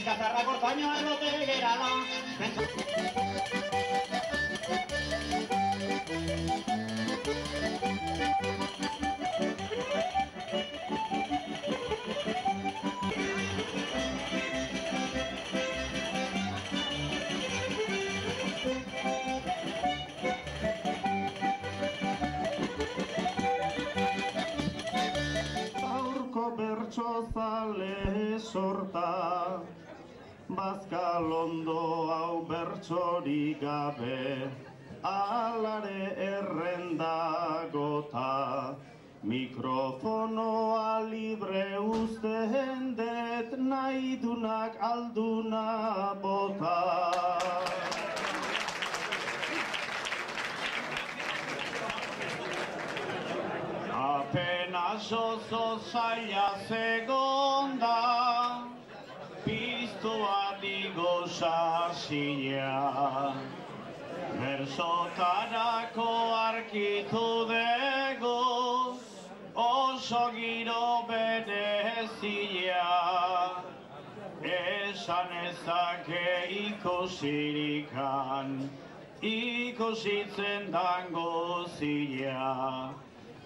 en cazarra corpaño de boteguera. bertsozale sorta Bazkalondo hau bertsori gabe Alare errenda gota. Mikrofonoa libre uzten det nahi dunak alduna bota. Apenas oso zaila segonda digo sarzila Bersotarako arkitu dego Oso giro berezila Esan ezake ikusirikan Ikusitzen dango zila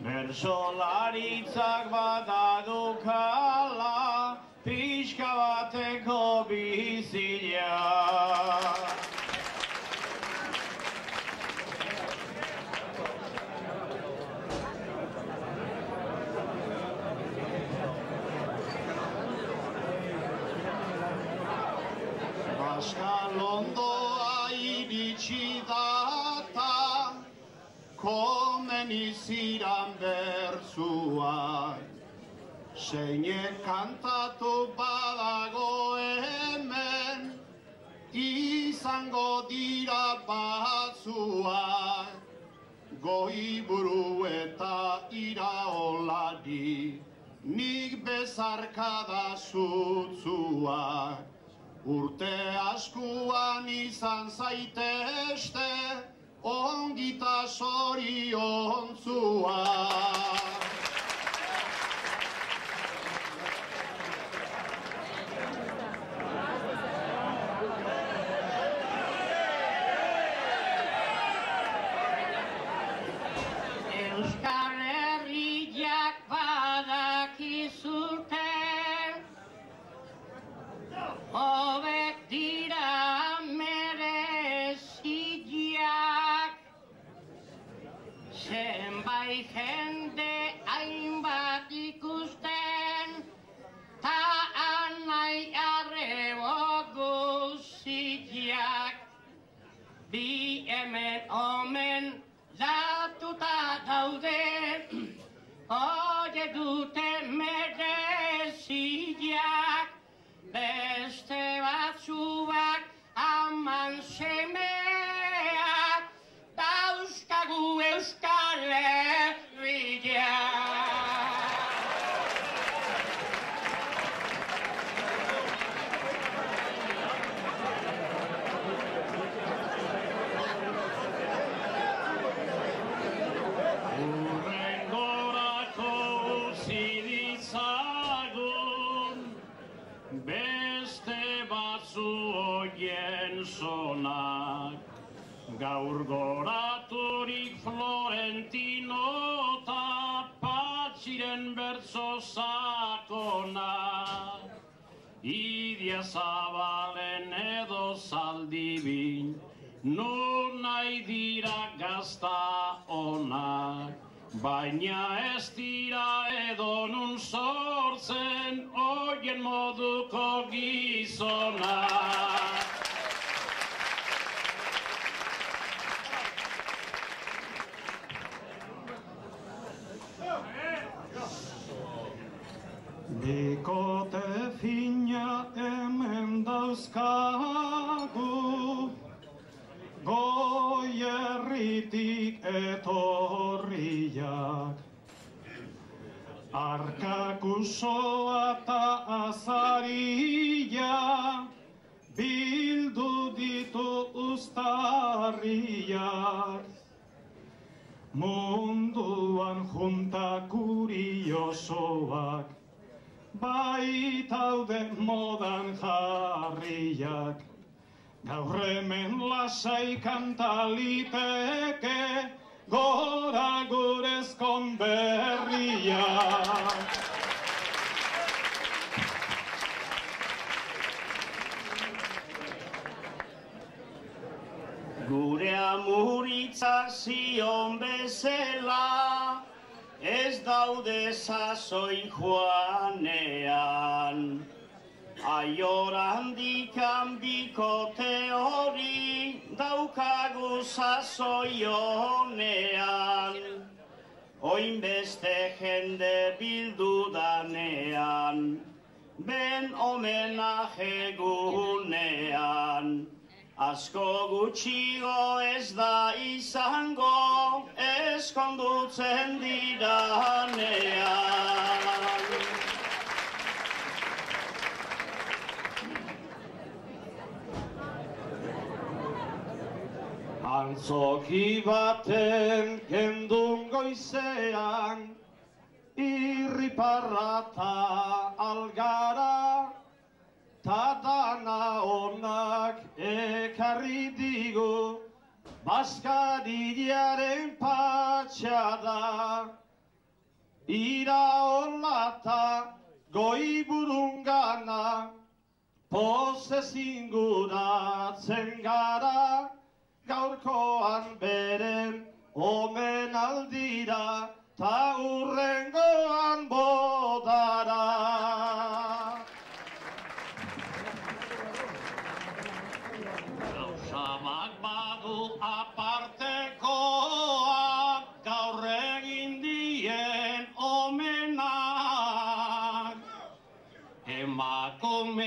Bersolaritzak badadukala Komen iziran bertzuak Zeinek kantatu badago hemen Izango dira batzuak. Goi buru eta iraolari Nik bezarkada zutzuak Urte askuan izan zaitezte Ongita zoriontzua Euskal Bi hemen omen datuta patxiren bertso sakonak Idia zabalen edo zaldibin Nur nahi dira gazta onak Baina ez dira edo nun sortzen Oien moduko gizonak ustarriak Munduan junta kuriosoak baitaude modan jarriak. Gaur hemen lasai kantaliteke, gora gurezkon berriak. Gure amuritza zion bezela, ez daude sasoi joanean. Aior handikan bikote hori daukagu sasoi honean. Oin beste jende bildu danean, ben homenaje gunean. Asko gutxigo ez da izango, eskondutzen diranean. Antzoki baten gendun goizean, irriparra ta algara, ta dana onak ekarri digu, Baskariaren patxada, ira olata goi burungana, Pozez inguratzen gara, gaurkoan beren omen aldira, ta urrengoan bodara.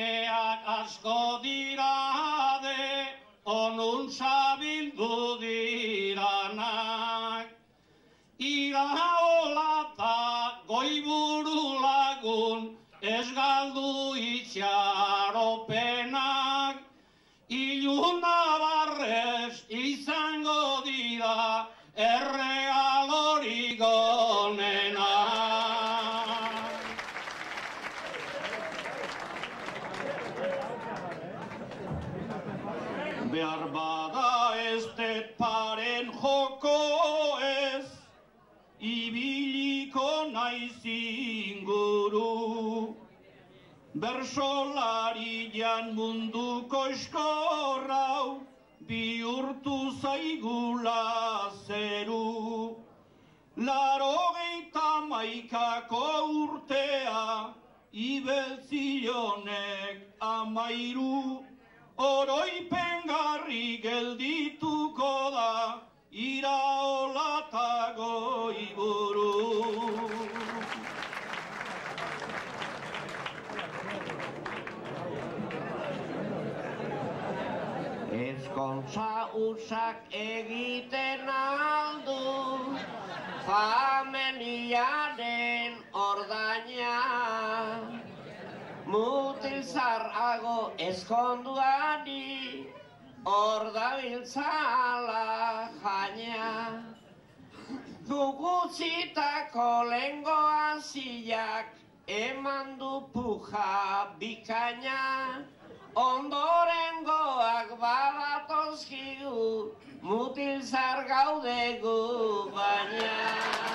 Emakumeak asko dira de onun zabildu diranak. Ira olata goiburu lagun ez galdu itxaropenak. Iluna barrez izango dira erreal bada ez det paren joko ez, ibiliko naiz inguru. Bersolarian munduko eskorrau, bihurtu zaigula zeru. Laro geita maikako urtea, ibeltzionek amairu. Oroipengarri geldituko da, iraolatago iburu. Ezkontza utsak egiten aldu, familiaren ordaina. Mutil zarrago ezkonduari, ordabiltzala jaina. Gugutzitako lengoan zilak, eman du puja bikaina. Ondorengoak badatozkigu, mutil zar gaude gu baina.